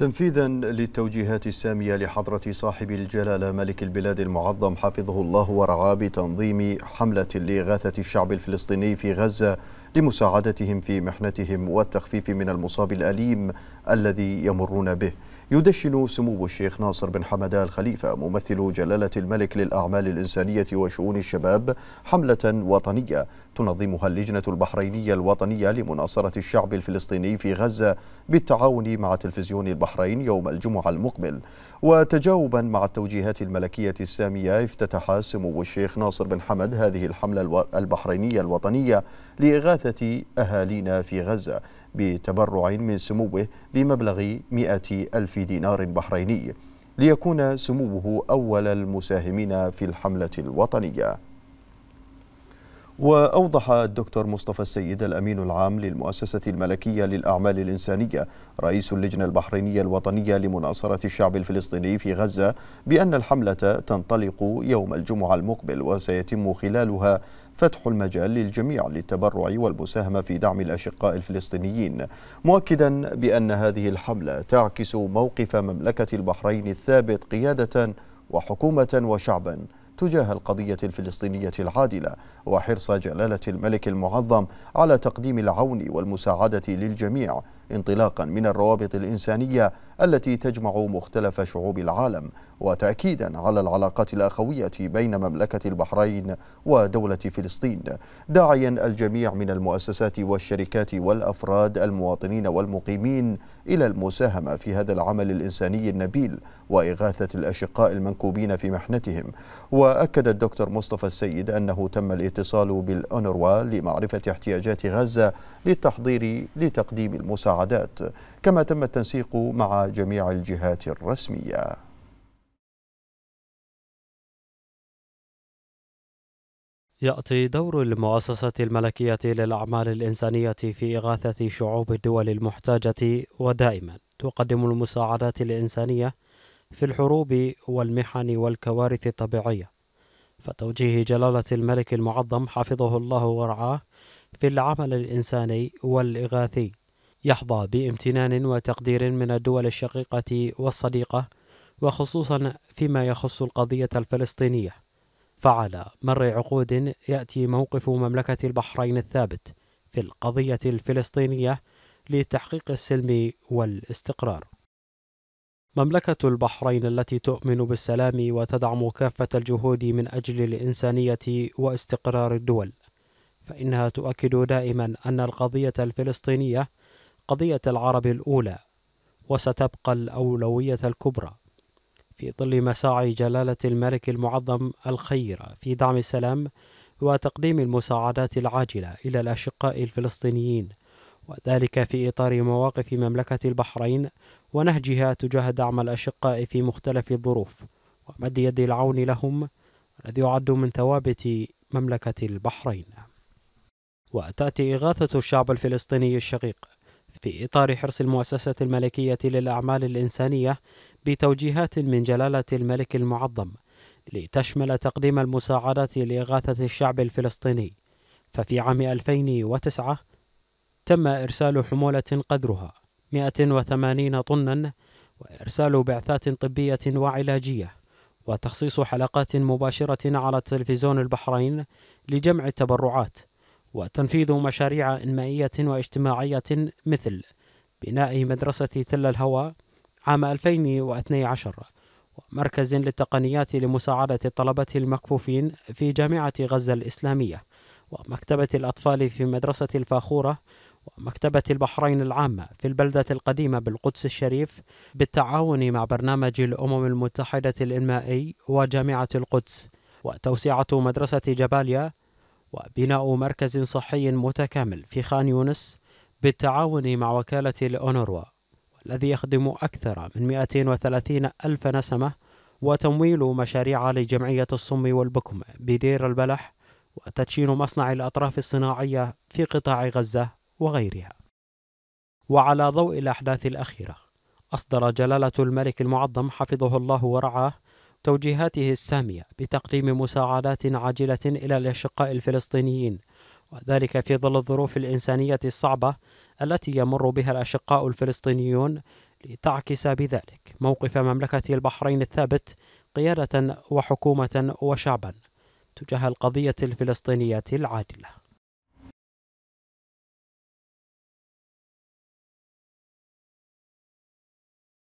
تنفيذا للتوجيهات السامية لحضرة صاحب الجلالة ملك البلاد المعظم حفظه الله ورعاه بتنظيم حملة لإغاثة الشعب الفلسطيني في غزة لمساعدتهم في محنتهم والتخفيف من المصاب الأليم الذي يمرون به. يدشن سمو الشيخ ناصر بن حمد الخليفة ممثل جلالة الملك للأعمال الإنسانية وشؤون الشباب حملة وطنية تنظمها اللجنة البحرينية الوطنية لمناصرة الشعب الفلسطيني في غزة بالتعاون مع تلفزيون البحرين يوم الجمعة المقبل. وتجاوبا مع التوجيهات الملكية السامية افتتح سمو الشيخ ناصر بن حمد هذه الحملة البحرينية الوطنية لإغاثة أهالينا في غزة بتبرع من سموه بمبلغ مئة ألف دينار بحريني ليكون سموه أول المساهمين في الحملة الوطنية. وأوضح الدكتور مصطفى السيد الأمين العام للمؤسسة الملكية للأعمال الإنسانية رئيس اللجنة البحرينية الوطنية لمناصرة الشعب الفلسطيني في غزة بأن الحملة تنطلق يوم الجمعة المقبل وسيتم خلالها فتح المجال للجميع للتبرع والمساهمة في دعم الأشقاء الفلسطينيين مؤكدا بأن هذه الحملة تعكس موقف مملكة البحرين الثابت قيادة وحكومة وشعبا تجاه القضية الفلسطينية العادلة وحرص جلالة الملك المعظم على تقديم العون والمساعدة للجميع انطلاقا من الروابط الإنسانية التي تجمع مختلف شعوب العالم وتأكيدا على العلاقات الأخوية بين مملكة البحرين ودولة فلسطين. داعيا الجميع من المؤسسات والشركات والأفراد المواطنين والمقيمين إلى المساهمة في هذا العمل الإنساني النبيل وإغاثة الأشقاء المنكوبين في محنتهم. وأكد الدكتور مصطفى السيد أنه تم الاتصال بالأونروا لمعرفة احتياجات غزة للتحضير لتقديم المساعدات كما تم التنسيق مع جميع الجهات الرسمية. يأتي دور المؤسسة الملكية للأعمال الإنسانية في إغاثة شعوب الدول المحتاجة ودائما تقدم المساعدات الإنسانية في الحروب والمحن والكوارث الطبيعية. فتوجيه جلالة الملك المعظم حفظه الله ورعاه في العمل الإنساني والإغاثي. يحظى بامتنان وتقدير من الدول الشقيقة والصديقة وخصوصا فيما يخص القضية الفلسطينية. فعلى مر عقود يأتي موقف مملكة البحرين الثابت في القضية الفلسطينية لتحقيق السلم والاستقرار. مملكة البحرين التي تؤمن بالسلام وتدعم كافة الجهود من أجل الإنسانية واستقرار الدول فإنها تؤكد دائما أن القضية الفلسطينية قضية العرب الأولى وستبقى الأولوية الكبرى. في ظل مساعي جلالة الملك المعظم الخيرة في دعم السلام وتقديم المساعدات العاجلة إلى الأشقاء الفلسطينيين وذلك في إطار مواقف مملكة البحرين ونهجها تجاه دعم الأشقاء في مختلف الظروف ومد يد العون لهم الذي يعد من ثوابت مملكة البحرين. وتأتي إغاثة الشعب الفلسطيني الشقيق. في إطار حرص المؤسسة الملكية للأعمال الإنسانية بتوجيهات من جلالة الملك المعظم لتشمل تقديم المساعدات لإغاثة الشعب الفلسطيني. ففي عام 2009 تم إرسال حمولة قدرها 180 طنا وإرسال بعثات طبية وعلاجية وتخصيص حلقات مباشرة على تلفزيون البحرين لجمع التبرعات. وتنفيذ مشاريع إنمائية واجتماعية مثل بناء مدرسة تل الهوى عام 2012 ومركز للتقنيات لمساعدة الطلبة المكفوفين في جامعة غزة الإسلامية ومكتبة الأطفال في مدرسة الفاخورة ومكتبة البحرين العامة في البلدة القديمة بالقدس الشريف بالتعاون مع برنامج الأمم المتحدة الإنمائي وجامعة القدس وتوسعة مدرسة جباليا وبناء مركز صحي متكامل في خان يونس بالتعاون مع وكالة الأونروا والذي يخدم أكثر من 230 ألف نسمة وتمويل مشاريع لجمعية الصم والبكم بدير البلح وتدشين مصنع الأطراف الصناعية في قطاع غزة وغيرها. وعلى ضوء الأحداث الأخيرة أصدر جلالة الملك المعظم حفظه الله ورعاه توجيهاته السامية بتقديم مساعدات عاجلة إلى الأشقاء الفلسطينيين وذلك في ظل الظروف الإنسانية الصعبة التي يمر بها الأشقاء الفلسطينيون لتعكس بذلك موقف مملكة البحرين الثابت قيادة وحكومة وشعبا تجاه القضية الفلسطينية العادلة.